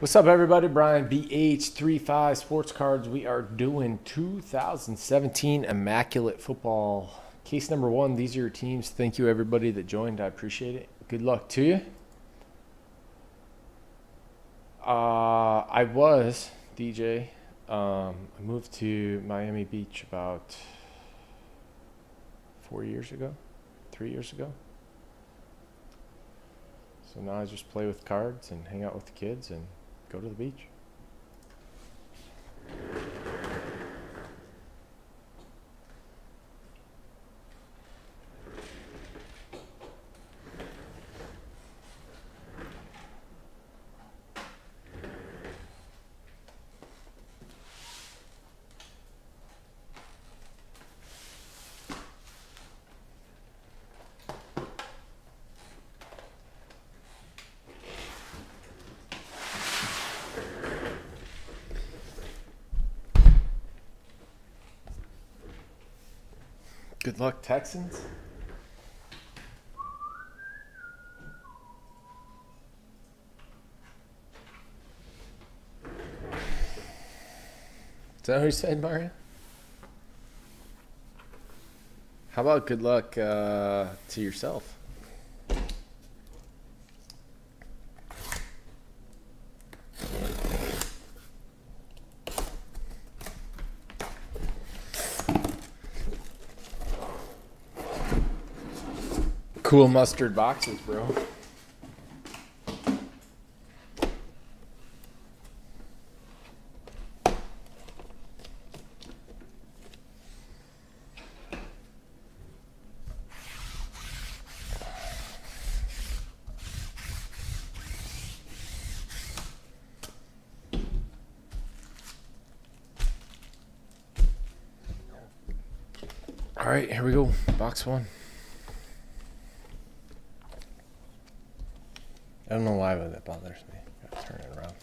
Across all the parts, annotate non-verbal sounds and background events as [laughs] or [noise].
What's up, everybody? Brian BH35 Sports Cards. We are doing 2017 Immaculate Football. Case number one. These are your teams. Thank you, everybody that joined. I appreciate it. Good luck to you. Uh, I was DJ. Um, I moved to Miami Beach about four years ago, three years ago. So now I just play with cards and hang out with the kids and go to the beach. Good luck, Texans. Is that what you said, Mario? How about good luck uh, to yourself? Cool mustard boxes, bro. All right, here we go. Box one. I don't know why, but that bothers me. Gotta turn it around.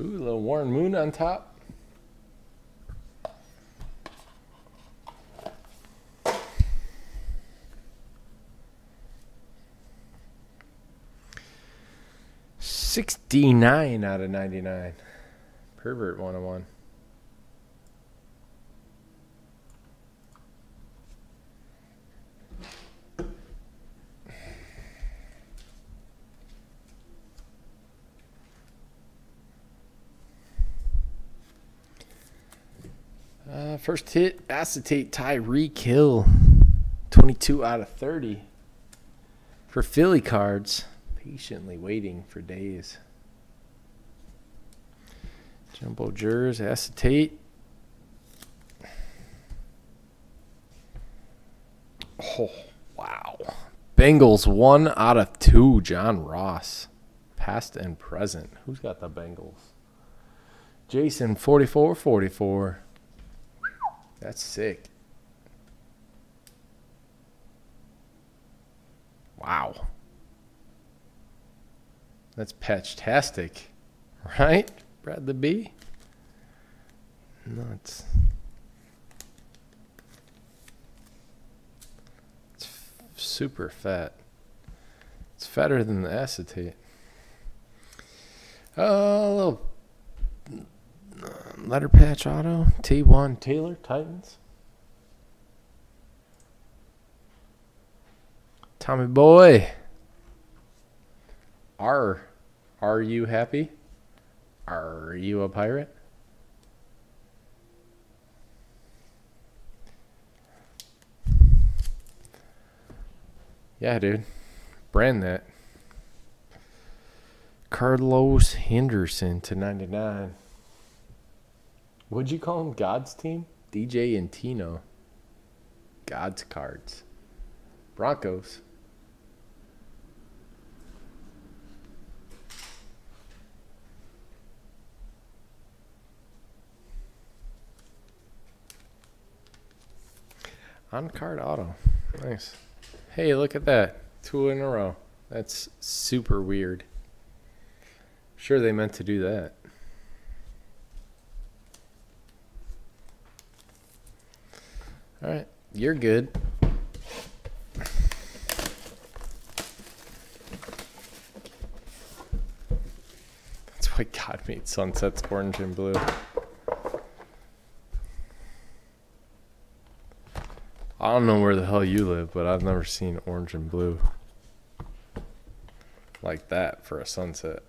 Ooh, a little Warren Moon on top. Sixty-nine out of ninety-nine. Pervert one on one. Uh, first hit, acetate Tyreek Hill. 22 out of 30 for Philly cards. Patiently waiting for days. Jumbo Jers, acetate. Oh, wow. Bengals, one out of two. John Ross. Past and present. Who's got the Bengals? Jason, 44 44. That's sick. Wow. That's patchtastic. Right? Brad the B? Nuts. It's super fat. It's fatter than the acetate. Oh, a little letter patch auto Taywan Taylor Titans. Tommy boy. Are are you happy? Are you a pirate? Yeah, dude. Brand that. Carlos Henderson to 99. What'd you call him? God's team? DJ and Tino. God's cards. Broncos. On card auto. Nice. Hey, look at that. Two in a row. That's super weird. Sure, they meant to do that. All right, you're good. That's why God made sunsets orange and blue. I don't know where the hell you live, but I've never seen orange and blue like that for a sunset.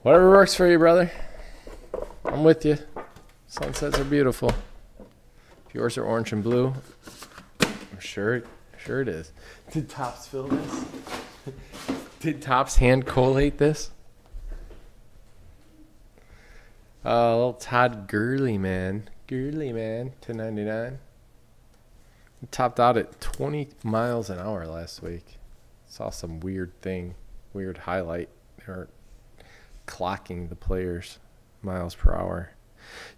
Whatever works for you, brother. I'm with you. Sunsets are beautiful. Yours are orange and blue, I'm sure, sure it is. Did Topps fill this? [laughs] Did Topps hand collate this? Uh, little Todd Gurley, man. Gurley, man. 1099. Topped out at 20 miles an hour last week. Saw some weird thing, weird highlight. They were clocking the players miles per hour.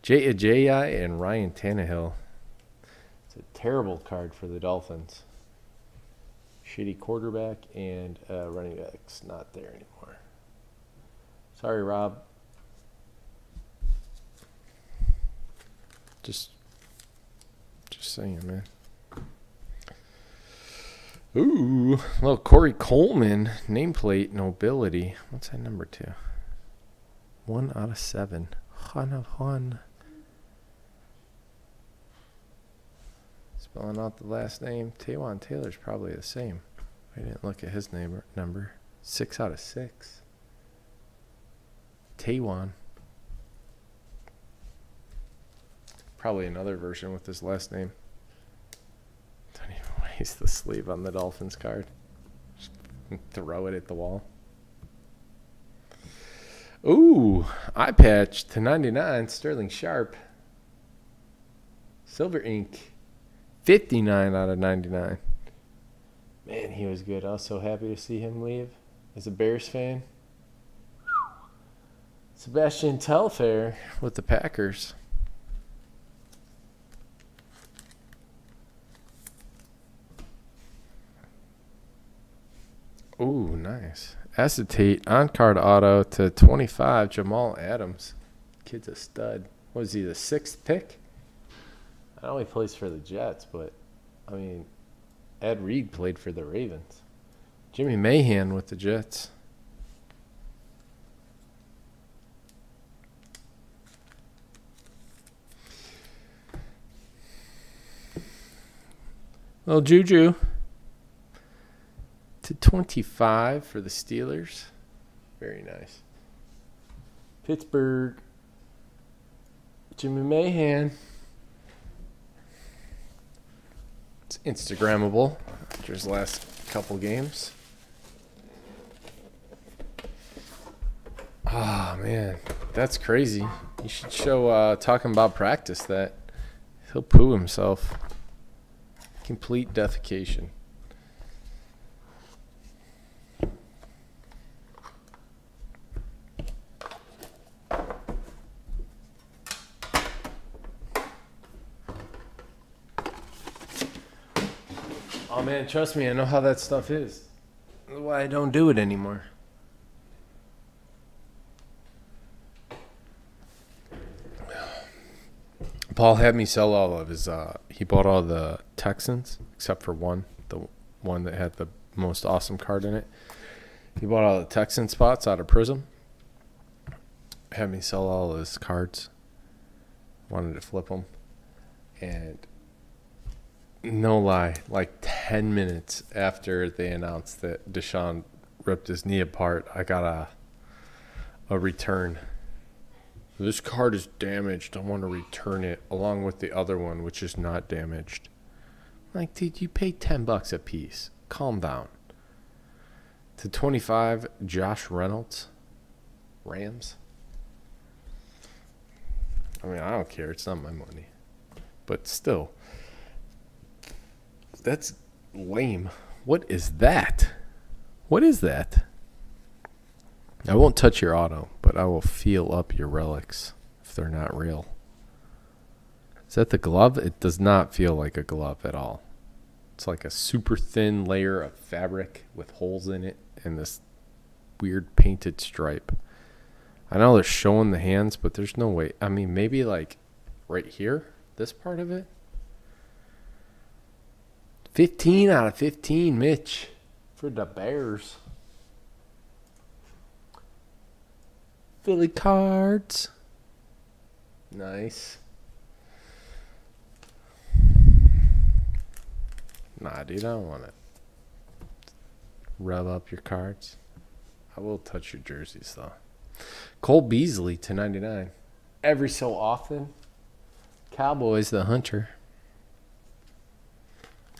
Jay Ajayi and Ryan Tannehill. A terrible card for the Dolphins. Shitty quarterback and uh, running back's not there anymore. Sorry, Rob. Just, just saying, man. Ooh, little Corey Coleman nameplate nobility. What's that number two? One out of seven. One of one. Spelling out the last name. Taywan Taylor's probably the same. I didn't look at his name number. Six out of six. Taywan. Probably another version with his last name. Don't even waste the sleeve on the Dolphins card. Just throw it at the wall. Ooh, eye patch to 99, Sterling Sharpe. Silver ink, 59 out of 99. Man, he was good. I was so happy to see him leave as a Bears fan. Sebastian Telfair with the Packers. Ooh, nice. Acetate on card auto to 25, Jamal Adams. Kid's a stud. Was he the sixth pick? Know he plays for the Jets, but I mean, Ed Reed played for the Ravens. Jimmy Mahan with the Jets. Well, Juju to 25 for the Steelers. Very nice. Pittsburgh. Jimmy Mahan. It's Instagrammable after his last couple games. Ah, oh, man. That's crazy. You should show uh, talking about practice that. He'll poo himself. Complete defecation. Man, trust me, I know how that stuff is. That's why I don't do it anymore. Paul had me sell all of his. Uh, he bought all the Texans except for one, the one that had the most awesome card in it. He bought all the Texan spots out of Prism. Had me sell all his cards. Wanted to flip them, and no lie, like 10 minutes after they announced that Deshaun ripped his knee apart, I got a a return. This card is damaged. I want to return it along with the other one, which is not damaged. Like, dude, you pay 10 bucks a piece. Calm down. To 25, Josh Reynolds, Rams. I mean, I don't care. It's not my money. But still, that's lame. What is that? What is that? I won't touch your auto, but I will feel up your relics if they're not real. Is that the glove? It does not feel like a glove at all. It's like a super thin layer of fabric with holes in it and this weird painted stripe. I know they're showing the hands, but there's no way. I mean, maybe like right here, this part of it. 15 out of 15, Mitch, for the Bears. Philly cards. Nice. Nah, dude, I don't want it. rub up your cards. I will touch your jerseys, though. Cole Beasley to 99. Every so often, Cowboys the hunter.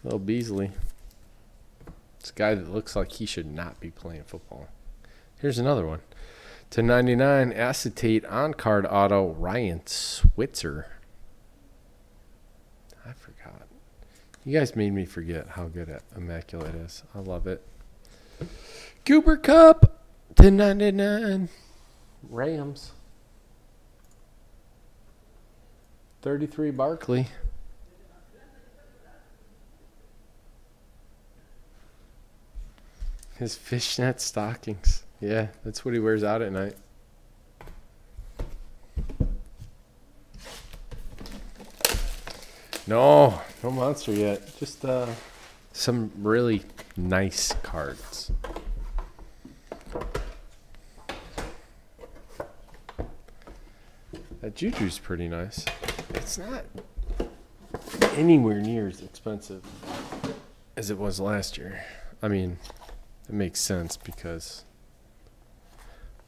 Little Beasley. It's a guy that looks like he should not be playing football. Here's another one. To 99, acetate on card auto, Ryan Switzer. I forgot. You guys made me forget how good at Immaculate is. I love it. Cooper Kupp to 99. Rams. 33 Barkley. His fishnet stockings. Yeah, that's what he wears out at night. No, no monster yet. Just uh, some really nice cards. That Juju's pretty nice. It's not anywhere near as expensive as it was last year. I mean, it makes sense because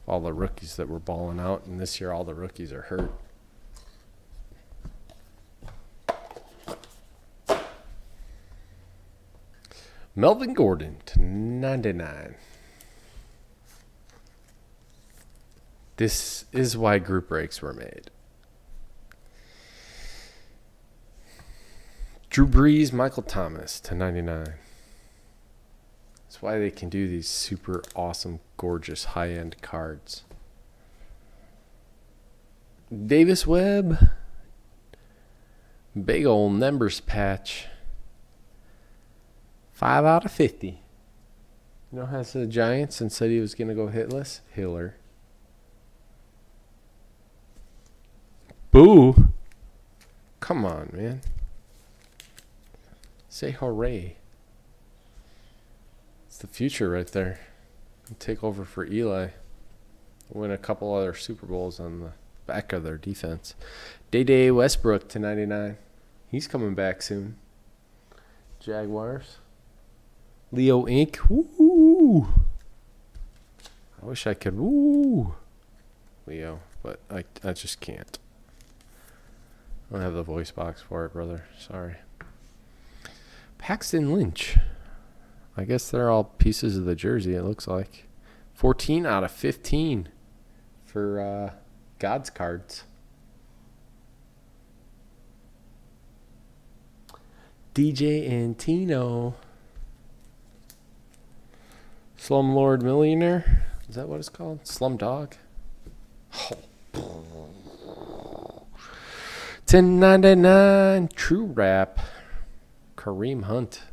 all the rookies that were balling out, and this year all the rookies are hurt. Melvin Gordon to 99. This is why group breaks were made. Drew Brees, Michael Thomas to 99. That's why they can do these super awesome, gorgeous, high end cards. Davis Webb. Big old numbers patch. 5 out of 50. You know, has the Giants and said he was going to go hitless? Hiller. Boo. Come on, man. Say hooray. The future right there. Take over for Eli. Win a couple other Super Bowls on the back of their defense. Dede Westbrook to 99. He's coming back soon. Jaguars. Leo Inc. Woo! I wish I could woo Leo, but I I just can't. I don't have the voice box for it, brother. Sorry. Paxton Lynch. I guess they're all pieces of the jersey, it looks like. 14 out of 15 for uh, God's cards. DJ and Tino. Slumlord Millionaire. Is that what it's called? Slum Dog? Oh. 1099 True Rap. Kareem Hunt.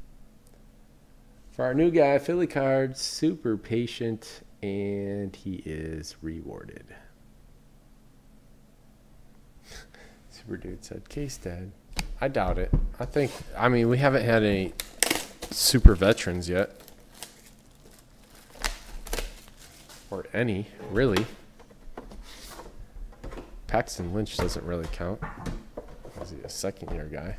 For our new guy, Philly card, super patient, and he is rewarded. [laughs] super dude said, Case dead. I doubt it. I think, I mean, we haven't had any super veterans yet. Or any, really. Paxton Lynch doesn't really count. Is he a second year guy?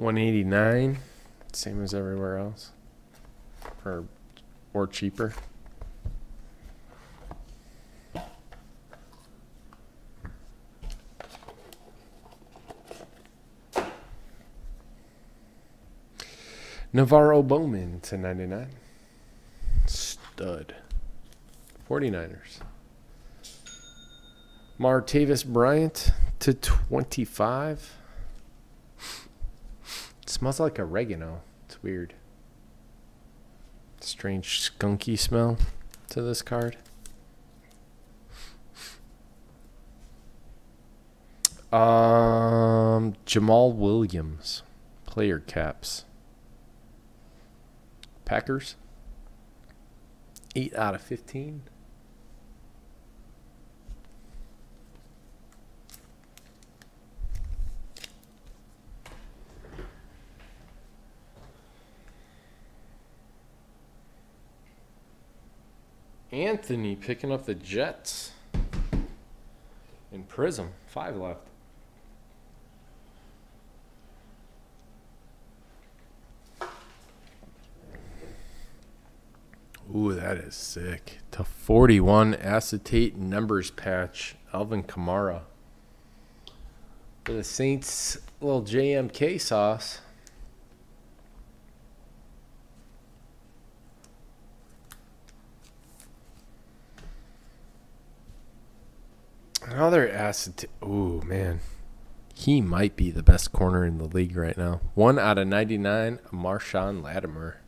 One eighty nine, same as everywhere else, or or cheaper. NaVorro Bowman to 99. Stud. 49ers. Martavis Bryant to 25. Smells like oregano. It's weird. Strange skunky smell. to this card. Um, Jamaal Williams, player caps. Packers. Eight out of fifteen. Anthony picking up the Jets. In Prism. Five left. Ooh, that is sick. To 41 acetate numbers patch. Alvin Kamara. For the Saints, little JMK sauce. Another acid. Ooh, man. He might be the best corner in the league right now. One out of 99, Marshon Lattimore,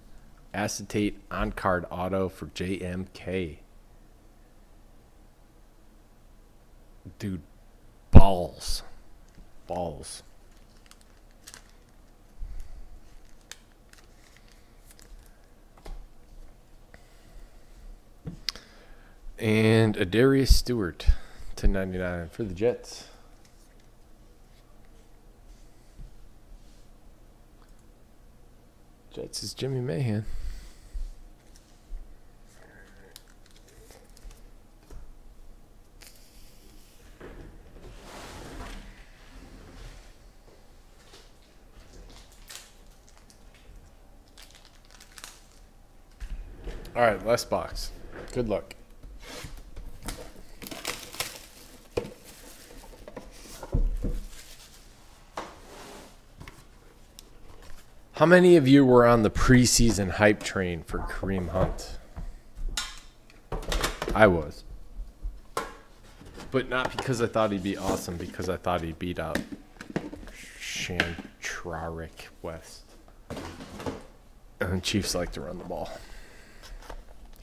Acetate on card auto for JMK. Dude, balls. Balls. And ArDarius Stewart to 99 for the Jets. Jets is Jimmy Mahan. All right, last box. Good luck. How many of you were on the preseason hype train for Kareem Hunt? I was. But not because I thought he'd be awesome, because I thought he'd beat out Charcandrick West. And Chiefs like to run the ball.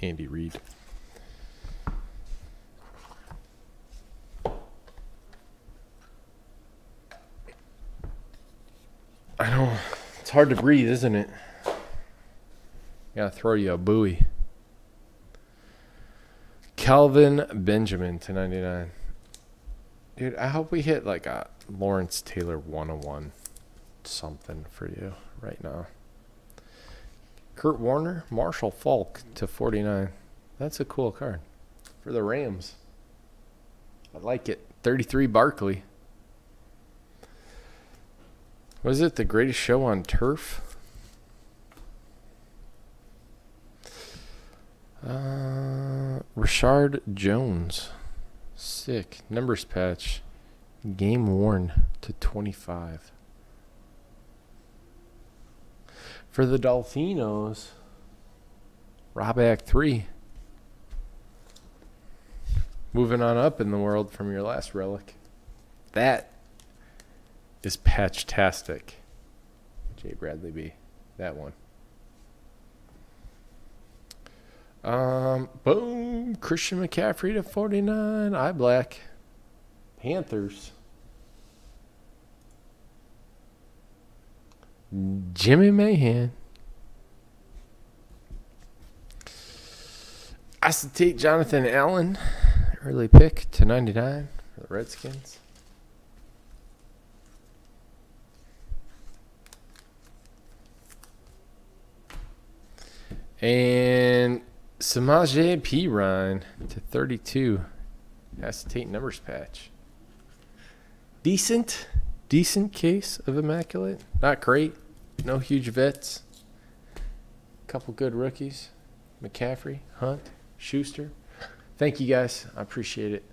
Andy Reid. I don't. It's hard to breathe, isn't it? Gotta throw you a buoy. Kelvin Benjamin to 99. Dude, I hope we hit like a Lawrence Taylor 101 something for you right now. Kurt Warner, Marshall Faulk to 49. That's a cool card for the Rams. I like it. 33 Barkley. Was it the greatest show on turf? Uh, Reshad Jones. Sick. Numbers patch. Game worn to 25. For the Dolphinos, Rob Act 3. Moving on up in the world from your last relic. That is patch-tastic. J. Bradley B. That one. Um, boom. Christian McCaffrey to 49. I black. Panthers. Jimmy Mahan. Acetate Jonathan Allen. Early pick to 99 for the Redskins. And Samaje Perine to 32. Acetate numbers patch. Decent, decent case of Immaculate. Not great. No huge vets. Couple good rookies. McCaffrey, Hunt, Schuster. Thank you guys. I appreciate it.